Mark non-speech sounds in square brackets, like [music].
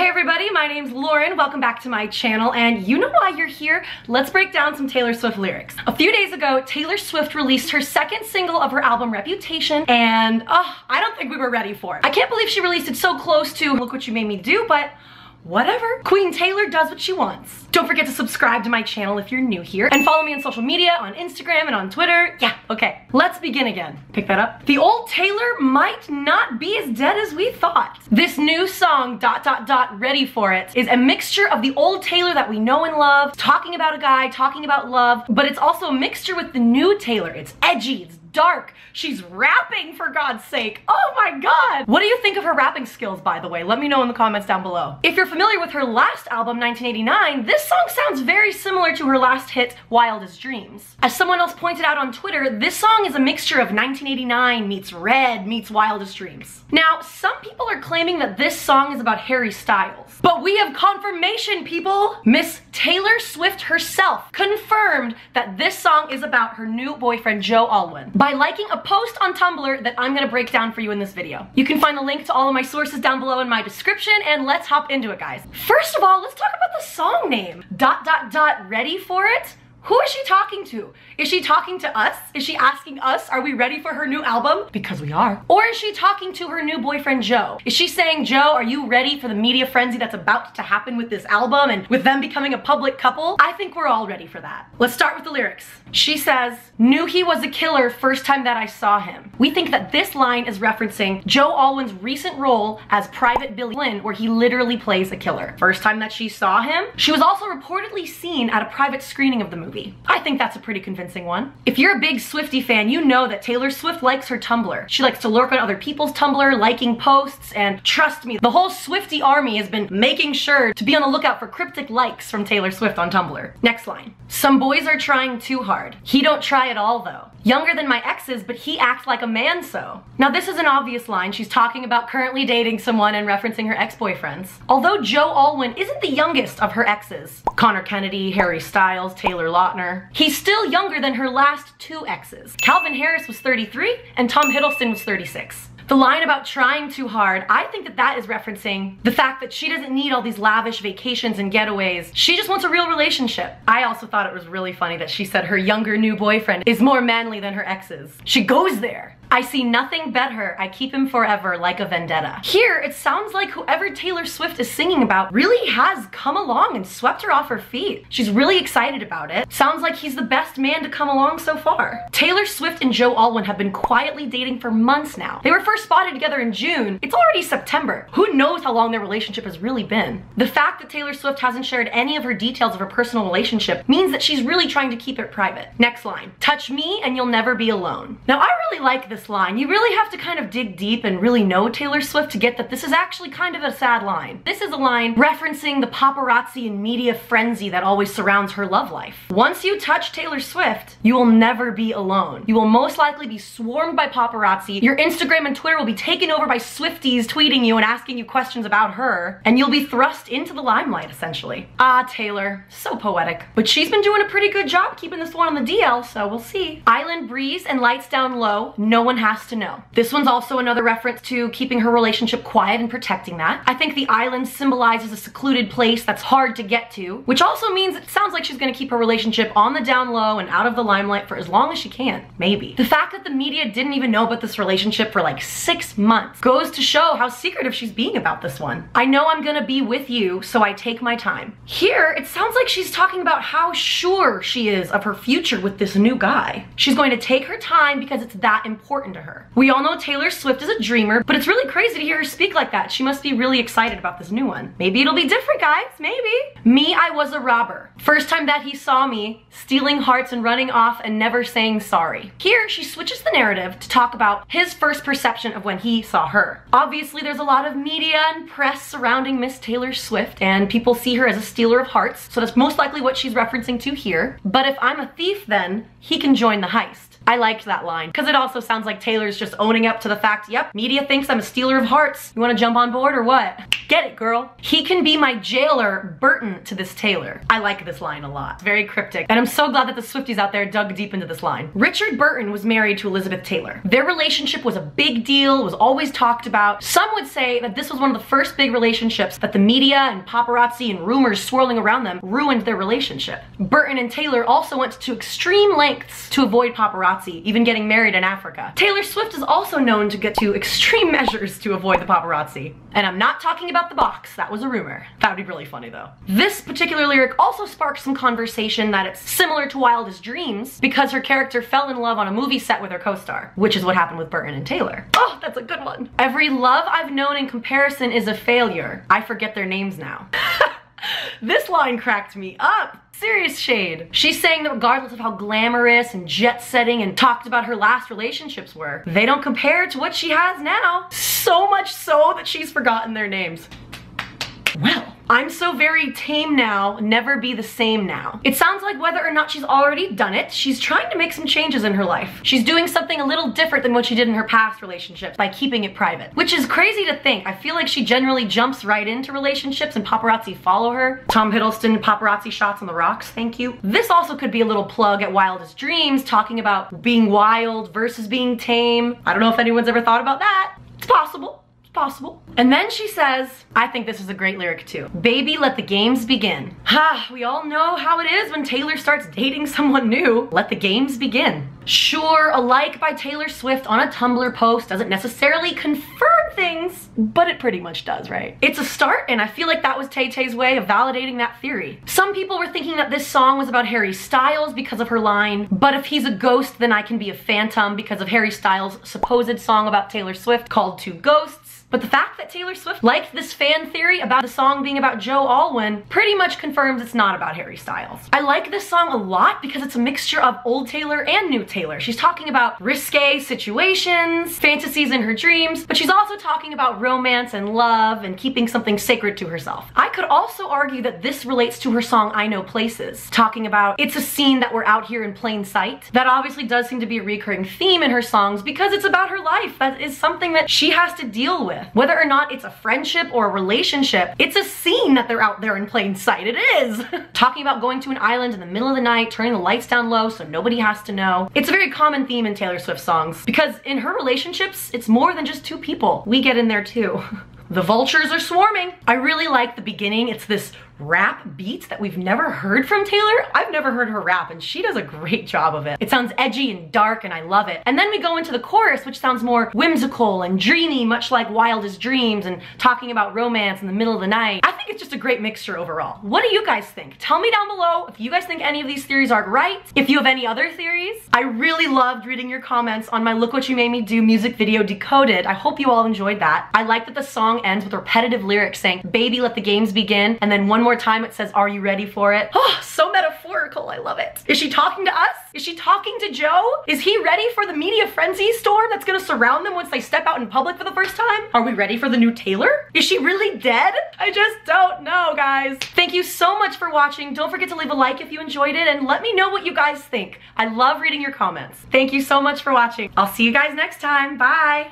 Hey everybody, my name's Lauren. Welcome back to my channel and you know why you're here? Let's break down some Taylor Swift lyrics. A few days ago, Taylor Swift released her second single of her album Reputation and oh, I don't think we were ready for it. I can't believe she released it so close to Look What You Made Me Do, but whatever. Queen Taylor does what she wants. Don't forget to subscribe to my channel if you're new here and follow me on social media, on Instagram and on Twitter. Yeah, okay. Let's begin again. Pick that up. The old Taylor might not be as dead as we thought. This new song, dot dot dot, ready for it, is a mixture of the old Taylor that we know and love, talking about a guy, talking about love, but it's also a mixture with the new Taylor. It's edgy, it's dark. She's rapping for God's sake. Oh my God. What do you think of her rapping skills, by the way? Let me know in the comments down below. If you're familiar with her last album, 1989, this song sounds very similar to her last hit, Wildest Dreams. As someone else pointed out on Twitter, this song is a mixture of 1989 meets Red meets Wildest Dreams. Now, some people are claiming that this song is about Harry Styles, but we have confirmation, people. Miss Taylor Swift herself confirmed that this song is about her new boyfriend, Joe Alwyn by liking a post on Tumblr that I'm gonna break down for you in this video. You can find the link to all of my sources down below in my description and let's hop into it guys. First of all, let's talk about the song name. Dot dot dot ready for it? Who is she talking to? Is she talking to us? Is she asking us, are we ready for her new album? Because we are. Or is she talking to her new boyfriend, Joe? Is she saying, Joe, are you ready for the media frenzy that's about to happen with this album and with them becoming a public couple? I think we're all ready for that. Let's start with the lyrics. She says, knew he was a killer first time that I saw him. We think that this line is referencing Joe Alwyn's recent role as Private Billy Lynn, where he literally plays a killer. First time that she saw him. She was also reportedly seen at a private screening of the movie movie. I think that's a pretty convincing one. If you're a big Swiftie fan, you know that Taylor Swift likes her Tumblr. She likes to lurk on other people's Tumblr, liking posts, and trust me, the whole Swiftie army has been making sure to be on the lookout for cryptic likes from Taylor Swift on Tumblr. Next line. Some boys are trying too hard. He don't try at all though. Younger than my exes, but he acts like a man so. Now this is an obvious line. She's talking about currently dating someone and referencing her ex-boyfriends. Although Joe Alwyn isn't the youngest of her exes, Conor Kennedy, Harry Styles, Taylor Lautner, he's still younger than her last two exes. Calvin Harris was 33 and Tom Hiddleston was 36. The line about trying too hard, I think that that is referencing the fact that she doesn't need all these lavish vacations and getaways. She just wants a real relationship. I also thought it was really funny that she said her younger new boyfriend is more manly than her exes. She goes there. I see nothing better. I keep him forever like a vendetta. Here, it sounds like whoever Taylor Swift is singing about really has come along and swept her off her feet. She's really excited about it. Sounds like he's the best man to come along so far. Taylor Swift and Joe Alwyn have been quietly dating for months now. They were first spotted together in June. It's already September. Who knows how long their relationship has really been? The fact that Taylor Swift hasn't shared any of her details of her personal relationship means that she's really trying to keep it private. Next line. Touch me and you'll never be alone. Now, I really like this this line. You really have to kind of dig deep and really know Taylor Swift to get that this is actually kind of a sad line. This is a line referencing the paparazzi and media frenzy that always surrounds her love life. Once you touch Taylor Swift, you will never be alone. You will most likely be swarmed by paparazzi. Your Instagram and Twitter will be taken over by Swifties tweeting you and asking you questions about her, and you'll be thrust into the limelight, essentially. Ah, Taylor, so poetic. But she's been doing a pretty good job keeping this one on the DL, so we'll see. Island Breeze and Lights Down Low, no one one has to know. This one's also another reference to keeping her relationship quiet and protecting that. I think the island symbolizes a secluded place that's hard to get to, which also means it sounds like she's gonna keep her relationship on the down low and out of the limelight for as long as she can, maybe. The fact that the media didn't even know about this relationship for like six months goes to show how secretive she's being about this one. I know I'm gonna be with you, so I take my time. Here, it sounds like she's talking about how sure she is of her future with this new guy. She's going to take her time because it's that important important to her. We all know Taylor Swift is a dreamer, but it's really crazy to hear her speak like that. She must be really excited about this new one. Maybe it'll be different, guys, maybe. Me, I was a robber. First time that he saw me, stealing hearts and running off and never saying sorry. Here, she switches the narrative to talk about his first perception of when he saw her. Obviously, there's a lot of media and press surrounding Miss Taylor Swift, and people see her as a stealer of hearts, so that's most likely what she's referencing to here. But if I'm a thief then, he can join the heist. I liked that line, because it also sounds like Taylor's just owning up to the fact, yep, media thinks I'm a stealer of hearts. You wanna jump on board or what? Get it, girl. He can be my jailer, Burton, to this Taylor. I like this line a lot. very cryptic. And I'm so glad that the Swifties out there dug deep into this line. Richard Burton was married to Elizabeth Taylor. Their relationship was a big deal, was always talked about. Some would say that this was one of the first big relationships that the media and paparazzi and rumors swirling around them ruined their relationship. Burton and Taylor also went to extreme lengths to avoid paparazzi, even getting married in Africa. Taylor Swift is also known to get to extreme measures to avoid the paparazzi. And I'm not talking about the box, that was a rumor. That would be really funny though. This particular lyric also sparked some conversation that it's similar to Wildest Dreams because her character fell in love on a movie set with her co-star, which is what happened with Burton and Taylor. Oh, that's a good one. Every love I've known in comparison is a failure. I forget their names now. [laughs] this line cracked me up. Serious shade. She's saying that regardless of how glamorous and jet setting and talked about her last relationships were, they don't compare to what she has now. So much so that she's forgotten their names. Well, I'm so very tame now, never be the same now. It sounds like whether or not she's already done it, she's trying to make some changes in her life. She's doing something a little different than what she did in her past relationships by keeping it private, which is crazy to think. I feel like she generally jumps right into relationships and paparazzi follow her. Tom Hiddleston paparazzi shots on the rocks, thank you. This also could be a little plug at Wildest Dreams talking about being wild versus being tame. I don't know if anyone's ever thought about that. It's possible possible. And then she says, I think this is a great lyric too. Baby, let the games begin. Ha, we all know how it is when Taylor starts dating someone new. Let the games begin. Sure, a like by Taylor Swift on a Tumblr post doesn't necessarily confirm things, but it pretty much does, right? It's a start, and I feel like that was Tay Tay's way of validating that theory. Some people were thinking that this song was about Harry Styles because of her line, but if he's a ghost, then I can be a phantom because of Harry Styles' supposed song about Taylor Swift called Two Ghosts. But the fact that Taylor Swift liked this fan theory about the song being about Joe Alwyn pretty much confirms it's not about Harry Styles. I like this song a lot because it's a mixture of old Taylor and new Taylor. She's talking about risque situations, fantasies in her dreams, but she's also talking about romance and love and keeping something sacred to herself. I could also argue that this relates to her song I Know Places, talking about it's a scene that we're out here in plain sight. That obviously does seem to be a recurring theme in her songs because it's about her life. That is something that she has to deal with with. [laughs] Whether or not it's a friendship or a relationship, it's a scene that they're out there in plain sight. It is. [laughs] Talking about going to an island in the middle of the night, turning the lights down low so nobody has to know. It's a very common theme in Taylor Swift songs because in her relationships, it's more than just two people. We get in there too. [laughs] The vultures are swarming. I really like the beginning. It's this rap beats that we've never heard from Taylor. I've never heard her rap and she does a great job of it. It sounds edgy and dark and I love it. And then we go into the chorus which sounds more whimsical and dreamy much like Wildest Dreams and talking about romance in the middle of the night. I think it's just a great mixture overall. What do you guys think? Tell me down below if you guys think any of these theories are right. If you have any other theories. I really loved reading your comments on my Look What You Made Me Do music video Decoded. I hope you all enjoyed that. I like that the song ends with repetitive lyrics saying baby let the games begin and then one more more time it says, are you ready for it? Oh, [gasps] so metaphorical, I love it. Is she talking to us? Is she talking to Joe? Is he ready for the media frenzy storm that's gonna surround them once they step out in public for the first time? Are we ready for the new Taylor? Is she really dead? I just don't know, guys. Thank you so much for watching. Don't forget to leave a like if you enjoyed it and let me know what you guys think. I love reading your comments. Thank you so much for watching. I'll see you guys next time. Bye.